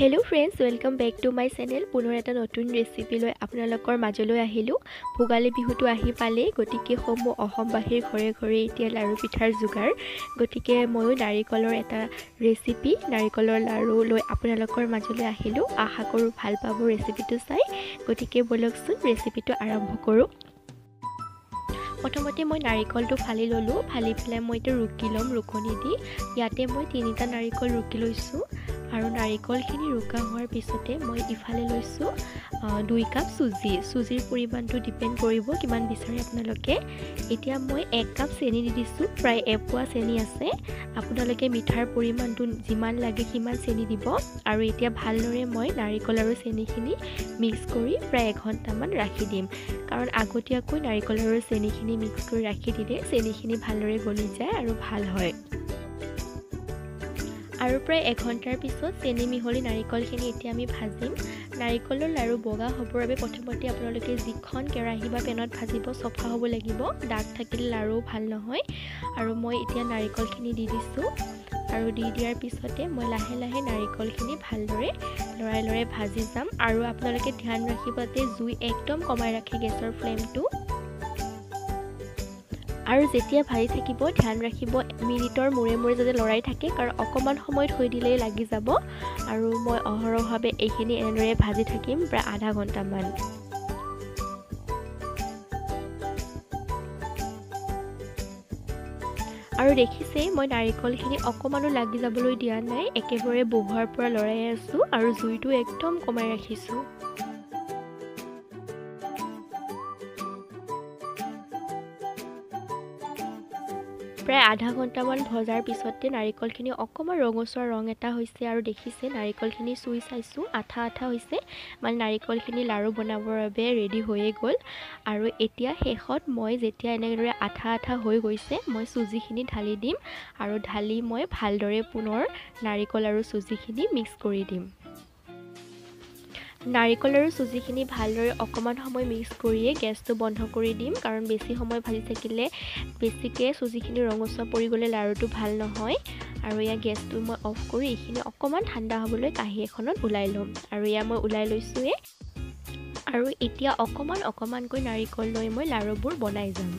Hello' friends welcome back to my channel পুনৰ এটা নতুন ৰেচিপি লৈ আপোনালোকৰ মাজলৈ আহিলোঁ। ভোগালী বিহুটো আহি পালেই গতিকে সমূহ অসমবাসীৰ ঘৰে ঘৰে এতিয়া লাড়ু পিঠাৰ যোগাৰ। গতিকে ময়ো নাৰিকলৰ এটা ৰেচিপি নাৰিকলৰ লাড়ু লৈ আপোনালোকৰ মাজলৈ আহিলোঁ। আশা কৰোঁ ভাল পাব ৰেচিপিটো চাই। গতিকে ব'লকচোন ৰেচিপিটো আৰম্ভ কৰোঁ। প্ৰথমতে মই নাৰিকলটো ফালি ল'লোঁ। ফালি পেলাই মই এতিয়া ৰুকি ল'ম ৰুকনি দি। ইয়াতে মই তিনিটা নাৰিকল ৰুকি লৈছোঁ। আৰু নাৰিকলখিনি ৰুকা হোৱাৰ পিছতে মই ইফালে লৈছোঁ দুই কাপ চুজি। চুজিৰ পৰিমাণটো ডিপেণ্ড কৰিব কিমান বিচাৰে আপোনালোকে। এতিয়া মই এক কাপ চেনি দি দিছোঁ প্ৰায় এপোৱা চেনি আছে। আপোনালোকে মিঠাৰ পৰিমাণটো যিমান লাগে সিমান চেনি দিব। আৰু এতিয়া ভালদৰে মই নাৰিকল আৰু চেনিখিনি মিক্স কৰি প্ৰায় এঘণ্টামান ৰাখি দিম। কাৰণ আগতীয়াকৈ নাৰিকল আৰু চেনিখিনি মিক্স কৰি ৰাখি দিলে চেনিখিনি ভালদৰে গলি যায় আৰু ভাল হয়। আৰু প্ৰায় এঘণ্টাৰ পিছত চেনি মিহলি নাৰিকলখিনি এতিয়া আমি ভাজিম। নাৰিকলৰ লাড়ু বগা হ'বৰ বাবে প্ৰথমতে আপোনালোকে যিখন কেৰাহী বা পেনত ভাজিব চফা হ'ব লাগিব। দাগ থাকিলে লাড়ু ভাল নহয়। আৰু মই এতিয়া নাৰিকলখিনি দি দিছোঁ। আৰু দি দিয়াৰ পিছতে মই লাহে লাহে নাৰিকলখিনি ভালদৰে লৰাই লৰাই ভাজি যাম। আৰু আপোনালোকে ধ্যান ৰাখিব যে জুই একদম কমাই ৰাখে গেছৰ ফ্লেমটো। আৰু যেতিয়া ভাজি থাকিব ধ্যান ৰাখিব মিনিটৰ মূৰে মূৰে যাতে লৰাই থাকে কাৰণ অকণমান সময় থৈ দিলেই লাগি যাব। আৰু মই অহৰহভাৱে এইখিনি এনেদৰে ভাজি থাকিম প্ৰায় আধা ঘণ্টামান। আৰু দেখিছেই মই নাৰিকলখিনি অকণমানো লাগি যাবলৈ দিয়া নাই একেবাৰে বহুৱাৰ পৰা লৰাই আছোঁ আৰু জুইটো একদম কমাই ৰাখিছোঁ। প্ৰায় আধা ঘণ্টামান ভজাৰ পিছতে নাৰিকলখিনি অকণমান ৰঙচুৱা ৰং এটা হৈছে আৰু দেখিছে নাৰিকলখিনি চুই চাইছোঁ আঠা আঠা হৈছে। মানে নাৰিকলখিনি লাড়ু বনাবৰ বাবে ৰেডি হৈয়ে গ'ল। আৰু এতিয়া শেষত মই যেতিয়া এনেদৰে আঠা আঠা হৈ গৈছে মই চুজিখিনি ঢালি দিম। আৰু ঢালি মই ভালদৰে পুনৰ নাৰিকল আৰু চুজিখিনি মিক্স কৰি দিম। নাৰিকল আৰু চুজিখিনি ভালদৰে অকণমান সময় মিক্স কৰিয়ে গেছটো বন্ধ কৰি দিম কাৰণ বেছি সময় ভাজি থাকিলে বেছিকৈ চুজিখিনি ৰঙচুৱা পৰি গ'লে লাড়ুটো ভাল নহয়। আৰু ইয়াৰ গেছটো মই অফ কৰি এইখিনি অকণমান ঠাণ্ডা হ'বলৈ কাঁহী এখনত ওলাই ল'ম। আৰু এয়া মই ওলাই লৈছোঁৱে আৰু এতিয়া অকণমান অকণমানকৈ নাৰিকল লৈ মই লাড়ুবোৰ বনাই যাম।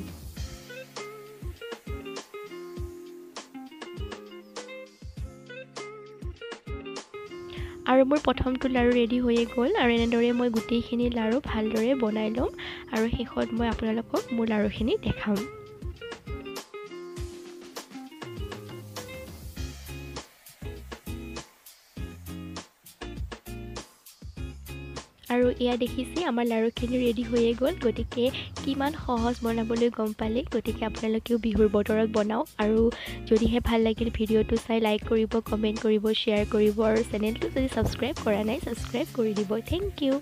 আৰু মোৰ প্ৰথমটো লাড়ু ৰেডি হৈয়ে গ'ল আৰু এনেদৰে মই গোটেইখিনি লাড়ু ভালদৰে বনাই ল'ম আৰু শেষত মই আপোনালোকক মোৰ লাড়ুখিনি দেখাম। আৰু এয়া দেখিছে আমাৰ লাড়ুখিনি ৰেডি হৈয়ে গ'ল গতিকে কিমান সহজ বনাবলৈ গম পালে। গতিকে আপোনালোকেও বিহুৰ বতৰত বনাওক আৰু যদিহে ভাল লাগিল ভিডিঅ'টো চাই লাইক কৰিব কমেণ্ট কৰিব শ্বেয়াৰ কৰিব আৰু চেনেলটো যদি ছাবস্ক্ৰাইব কৰা নাই ছাবস্ক্ৰাইব কৰি দিব। Thank U